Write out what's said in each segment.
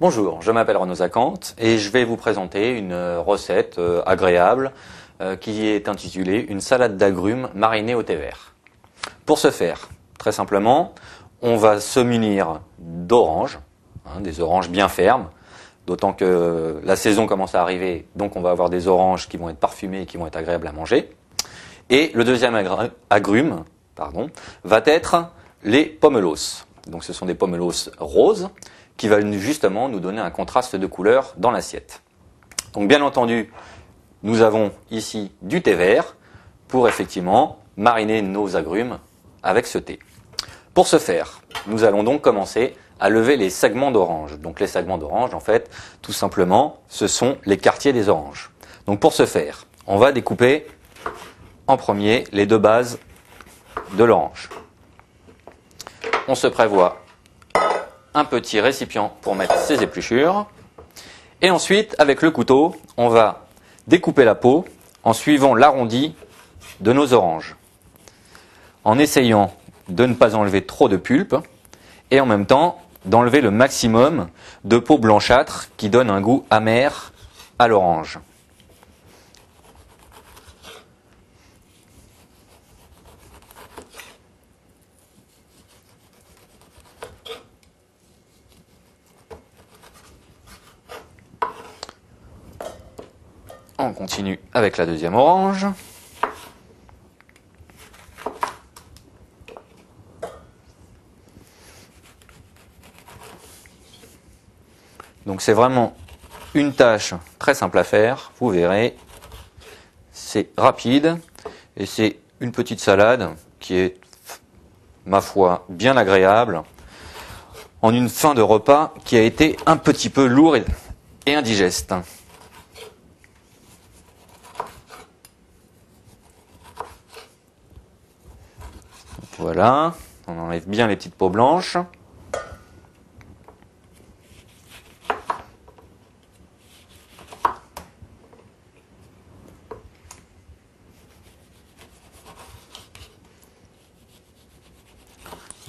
Bonjour, je m'appelle Renaud Zacante et je vais vous présenter une recette euh, agréable euh, qui est intitulée une salade d'agrumes marinée au thé vert. Pour ce faire, très simplement, on va se munir d'oranges, hein, des oranges bien fermes, d'autant que la saison commence à arriver, donc on va avoir des oranges qui vont être parfumées et qui vont être agréables à manger. Et le deuxième agrume pardon, va être les pomelos. Donc ce sont des pomelos roses qui va justement nous donner un contraste de couleur dans l'assiette. Donc bien entendu, nous avons ici du thé vert pour effectivement mariner nos agrumes avec ce thé. Pour ce faire, nous allons donc commencer à lever les segments d'orange. Donc les segments d'orange, en fait, tout simplement, ce sont les quartiers des oranges. Donc pour ce faire, on va découper en premier les deux bases de l'orange. On se prévoit un petit récipient pour mettre ses épluchures. Et ensuite, avec le couteau, on va découper la peau en suivant l'arrondi de nos oranges. En essayant de ne pas enlever trop de pulpe et en même temps d'enlever le maximum de peau blanchâtre qui donne un goût amer à l'orange. On continue avec la deuxième orange. Donc c'est vraiment une tâche très simple à faire, vous verrez. C'est rapide et c'est une petite salade qui est, ma foi, bien agréable en une fin de repas qui a été un petit peu lourd et indigeste. Voilà, on enlève bien les petites peaux blanches.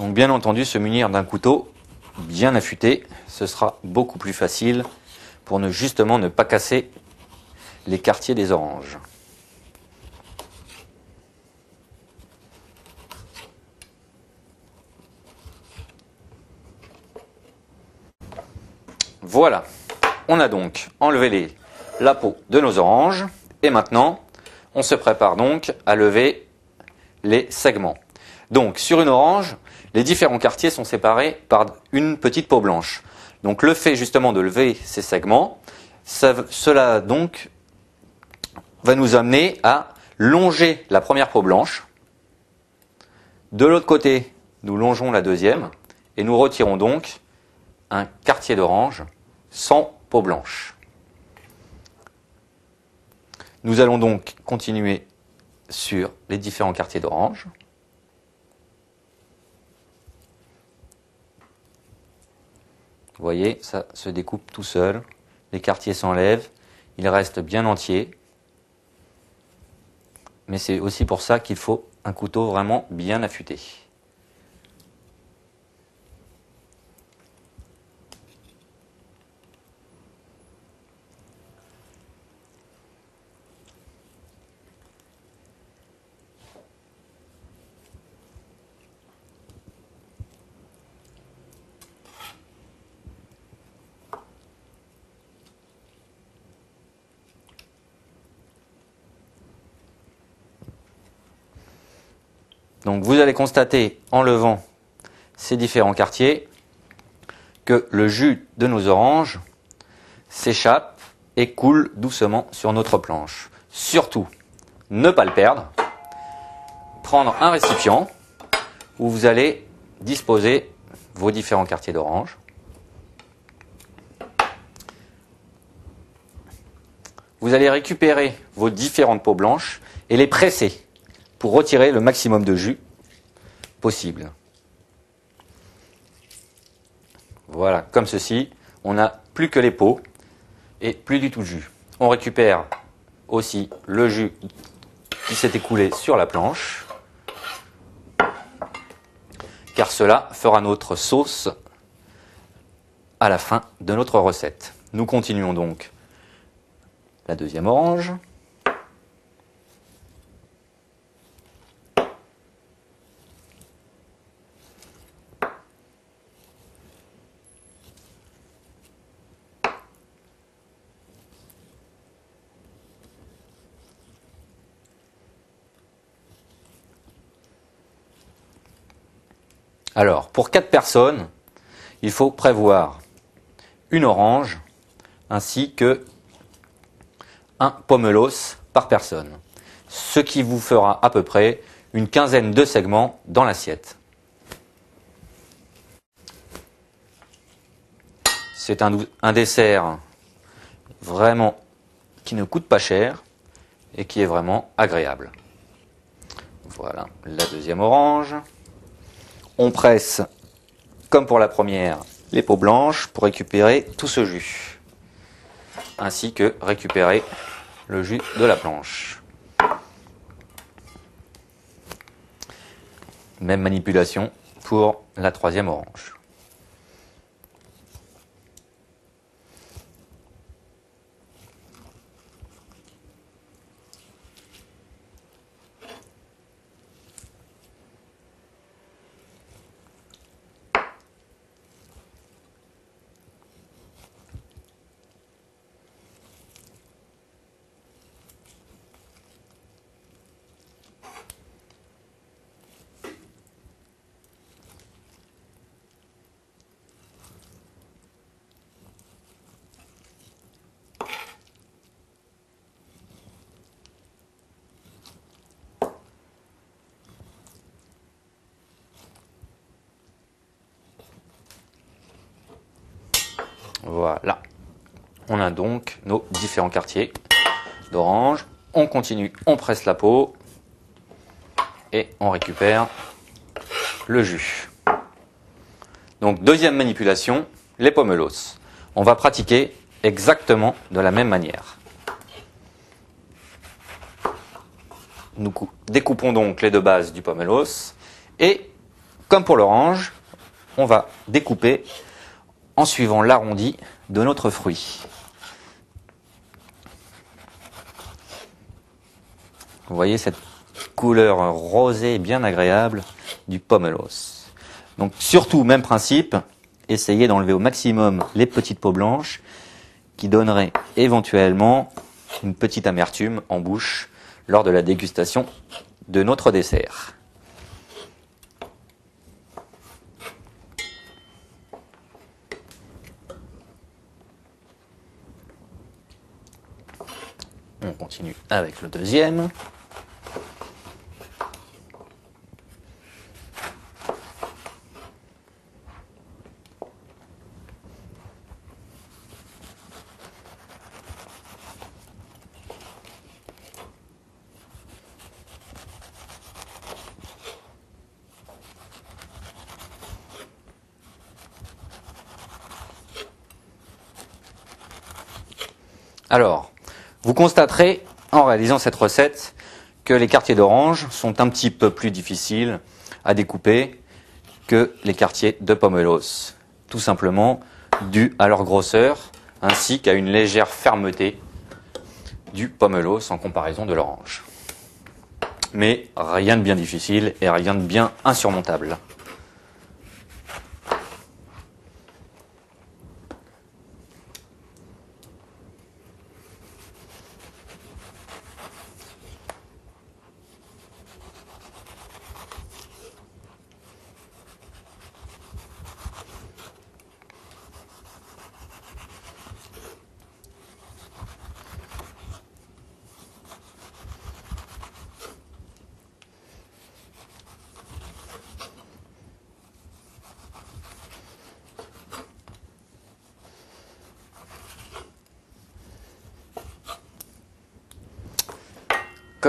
Donc bien entendu, se munir d'un couteau bien affûté, ce sera beaucoup plus facile pour ne justement ne pas casser les quartiers des oranges. Voilà, on a donc enlevé la peau de nos oranges et maintenant on se prépare donc à lever les segments. Donc sur une orange, les différents quartiers sont séparés par une petite peau blanche. Donc le fait justement de lever ces segments, cela donc va nous amener à longer la première peau blanche. De l'autre côté, nous longeons la deuxième et nous retirons donc un quartier d'orange sans peau blanche. Nous allons donc continuer sur les différents quartiers d'orange. Vous voyez, ça se découpe tout seul. Les quartiers s'enlèvent. Ils restent bien entiers. Mais c'est aussi pour ça qu'il faut un couteau vraiment bien affûté. Donc vous allez constater en levant ces différents quartiers que le jus de nos oranges s'échappe et coule doucement sur notre planche. Surtout, ne pas le perdre. Prendre un récipient où vous allez disposer vos différents quartiers d'orange. Vous allez récupérer vos différentes peaux blanches et les presser pour retirer le maximum de jus possible. Voilà, comme ceci, on n'a plus que les peaux et plus du tout de jus. On récupère aussi le jus qui s'est écoulé sur la planche, car cela fera notre sauce à la fin de notre recette. Nous continuons donc la deuxième orange. Alors, pour 4 personnes, il faut prévoir une orange ainsi que un pomelos par personne, ce qui vous fera à peu près une quinzaine de segments dans l'assiette. C'est un, dessert vraiment qui ne coûte pas cher et qui est vraiment agréable. Voilà la deuxième orange. On presse, comme pour la première, les peaux blanches pour récupérer tout ce jus, ainsi que récupérer le jus de la planche. Même manipulation pour la troisième orange. Voilà. On a donc nos différents quartiers d'orange. On continue, on presse la peau et on récupère le jus. Donc deuxième manipulation, les pomelos. On va pratiquer exactement de la même manière. Nous découpons donc les deux bases du pomelos et comme pour l'orange, on va découper en suivant l'arrondi de notre fruit. Vous voyez cette couleur rosée bien agréable du pomelos. Donc surtout, même principe, essayez d'enlever au maximum les petites peaux blanches qui donneraient éventuellement une petite amertume en bouche lors de la dégustation de notre dessert. On continue avec le deuxième. Alors, vous constaterez en réalisant cette recette que les quartiers d'orange sont un petit peu plus difficiles à découper que les quartiers de pomelos. Tout simplement dû à leur grosseur ainsi qu'à une légère fermeté du pomelos en comparaison de l'orange. Mais rien de bien difficile et rien de bien insurmontable.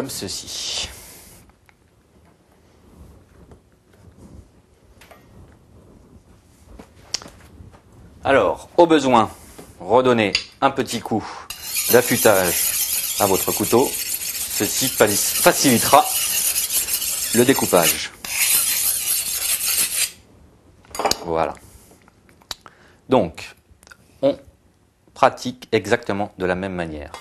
Ceci. Alors, au besoin, redonnez un petit coup d'affûtage à votre couteau. Ceci facilitera le découpage. Voilà. Donc, pratique exactement de la même manière.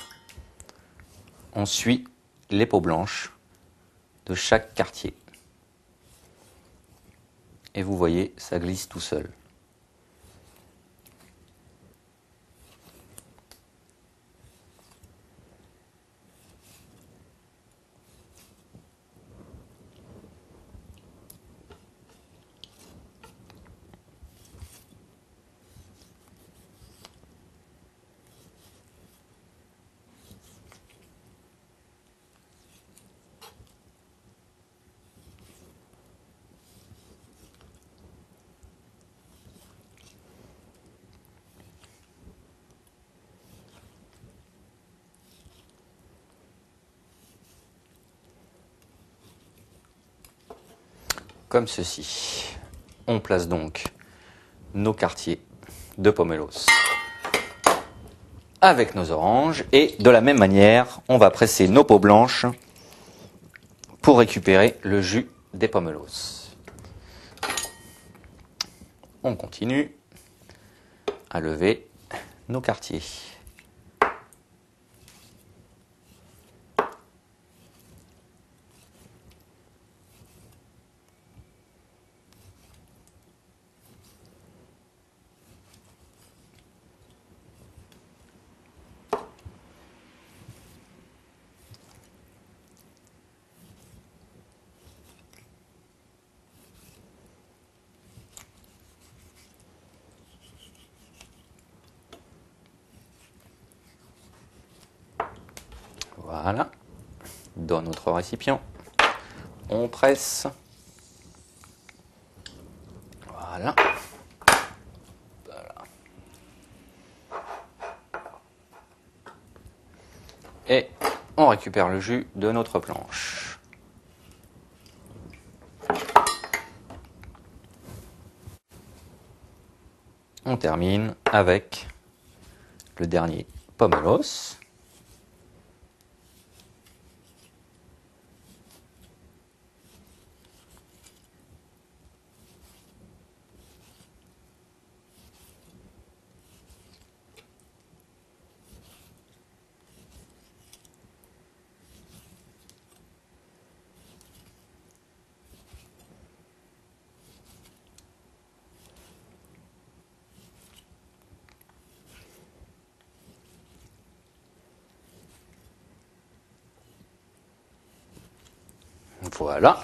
On suit les peaux blanches de chaque quartier. Et vous voyez, ça glisse tout seul. Comme ceci. On place donc nos quartiers de pomelos avec nos oranges et de la même manière, on va presser nos peaux blanches pour récupérer le jus des pomelos. On continue à lever nos quartiers. Voilà. Dans notre récipient, on presse. Voilà. Et on récupère le jus de notre planche. On termine avec le dernier pomelos. Voilà.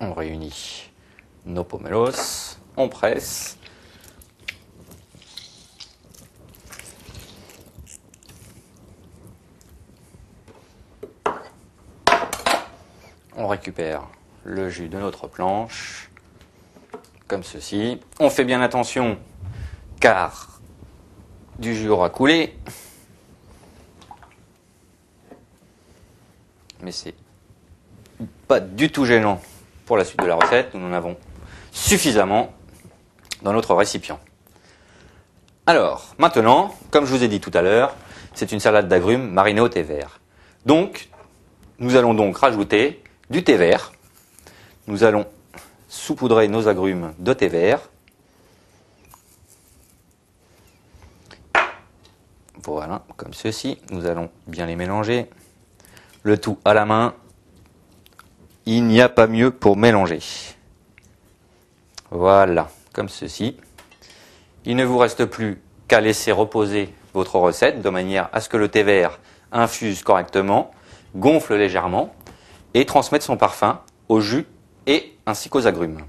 On réunit nos pomelos, on presse. On récupère le jus de notre planche, comme ceci. On fait bien attention, car du jus aura coulé. Mais c'est pas du tout gênant pour la suite de la recette. Nous en avons suffisamment dans notre récipient. Alors, maintenant, comme je vous ai dit tout à l'heure, c'est une salade d'agrumes marinée au thé vert. Donc, nous allons donc rajouter du thé vert. Nous allons saupoudrer nos agrumes de thé vert. Voilà, comme ceci. Nous allons bien les mélanger. Le tout à la main il n'y a pas mieux pour mélanger. Voilà, comme ceci. Il ne vous reste plus qu'à laisser reposer votre recette de manière à ce que le thé vert infuse correctement, gonfle légèrement et transmette son parfum au jus et ainsi qu'aux agrumes.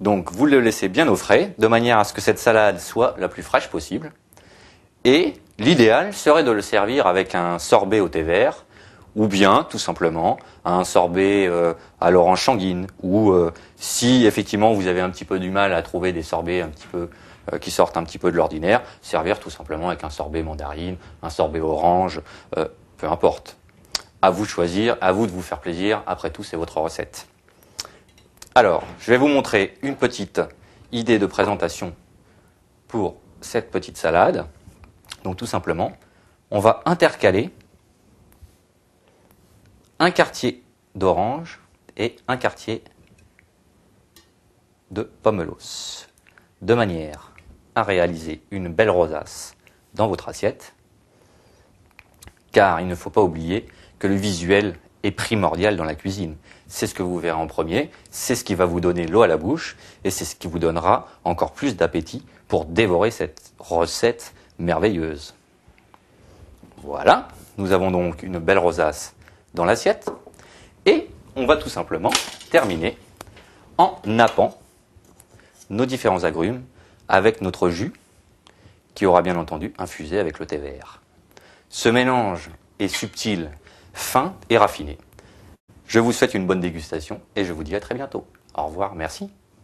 Donc vous le laissez bien au frais de manière à ce que cette salade soit la plus fraîche possible. Et l'idéal serait de le servir avec un sorbet au thé vert ou bien tout simplement un sorbet euh, à l'orange sanguine, ou euh, si effectivement vous avez un petit peu du mal à trouver des sorbets un petit peu euh, qui sortent un petit peu de l'ordinaire, servir tout simplement avec un sorbet mandarine, un sorbet orange, peu importe. À vous de choisir, à vous de vous faire plaisir. Après tout, c'est votre recette. Alors, je vais vous montrer une petite idée de présentation pour cette petite salade. Donc tout simplement, on va intercaler un quartier d'orange et un quartier de pomelos. De manière à réaliser une belle rosace dans votre assiette, car il ne faut pas oublier que le visuel est primordial dans la cuisine. C'est ce que vous verrez en premier, c'est ce qui va vous donner l'eau à la bouche, et c'est ce qui vous donnera encore plus d'appétit pour dévorer cette recette merveilleuse. Voilà, nous avons donc une belle rosace dans l'assiette, et on va tout simplement terminer en nappant nos différents agrumes avec notre jus qui aura bien entendu infusé avec le thé vert. Ce mélange est subtil, fin et raffiné. Je vous souhaite une bonne dégustation et je vous dis à très bientôt. Au revoir, merci.